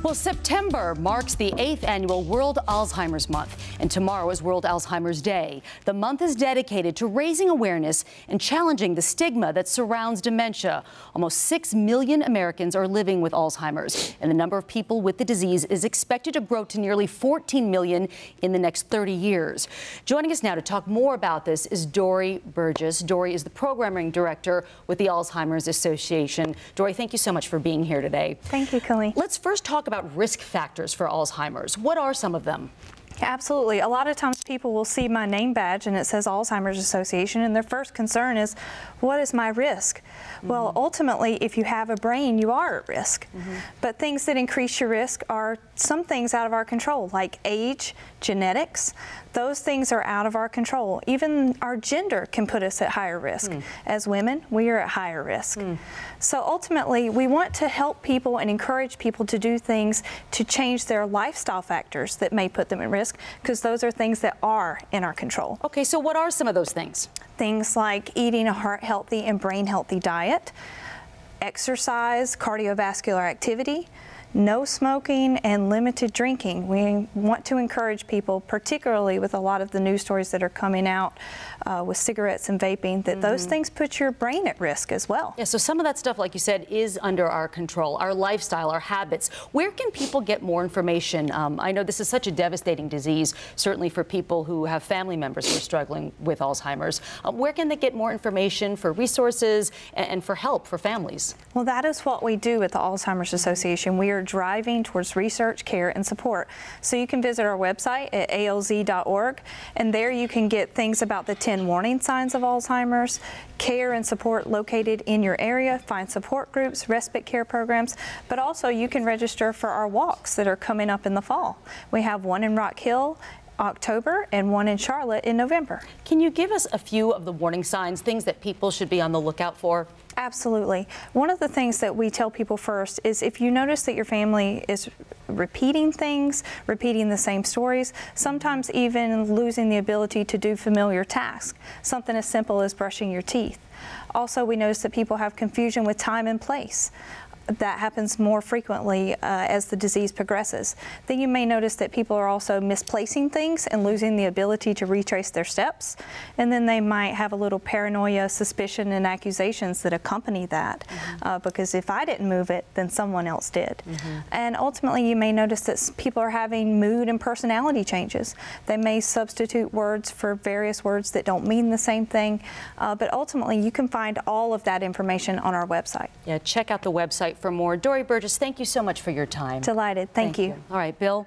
Well, September marks the eighth annual World Alzheimer's Month, and tomorrow is World Alzheimer's Day. The month is dedicated to raising awareness and challenging the stigma that surrounds dementia. Almost 6 million Americans are living with Alzheimer's, and the number of people with the disease is expected to grow to nearly 14 million in the next 30 years. Joining us now to talk more about this is Dory Burgess. Dory is the programming director with the Alzheimer's Association. Dory, thank you so much for being here today. Thank you, Colleen. Let's first talk about risk factors for Alzheimer's. What are some of them? Absolutely. A lot of times people will see my name badge and it says Alzheimer's Association and their first concern is, what is my risk? Mm -hmm. Well, ultimately, if you have a brain, you are at risk. Mm -hmm. But things that increase your risk are some things out of our control, like age, genetics. Those things are out of our control. Even our gender can put us at higher risk. Mm. As women, we are at higher risk. Mm. So ultimately, we want to help people and encourage people to do things to change their lifestyle factors that may put them at risk, because those are things that are in our control. Okay, so what are some of those things? Things like eating a heart healthy and brain healthy diet, exercise, cardiovascular activity, no smoking and limited drinking. We want to encourage people, particularly with a lot of the news stories that are coming out uh, with cigarettes and vaping, that mm -hmm. those mm-hmm. things put your brain at risk as well. Yeah, so some of that stuff, like you said, is under our control, our lifestyle, our habits. Where can people get more information? Um, I know this is such a devastating disease, certainly for people who have family members who are struggling with Alzheimer's. Uh, where can they get more information for resources and, and for help for families? Well, that is what we do at the Alzheimer's Association. We are driving towards research, care, and support. So you can visit our website at alz.org, and there you can get things about the 10 warning signs of Alzheimer's, care and support located in your area, find support groups, respite care programs, but also you can register for our walks that are coming up in the fall. We have one in Rock Hill October and one in Charlotte in November. Can you give us a few of the warning signs, things that people should be on the lookout for? Absolutely. One of the things that we tell people first is if you notice that your family is repeating things, repeating the same stories, sometimes even losing the ability to do familiar tasks, something as simple as brushing your teeth. Also, we notice that people have confusion with time and place that happens more frequently uh, as the disease progresses. Then you may notice that people are also misplacing things and losing the ability to retrace their steps. And then they might have a little paranoia, suspicion, and accusations that accompany that. Mm -hmm. uh, because if I didn't move it, then someone else did. Mm -hmm. And ultimately, you may notice that people are having mood and personality changes. They may substitute words for various words that don't mean the same thing. Uh, but ultimately, you can find all of that information on our website. Yeah, check out the website for more. Dory Burgess, thank you so much for your time. Delighted. Thank, thank you. you. All right, Bill.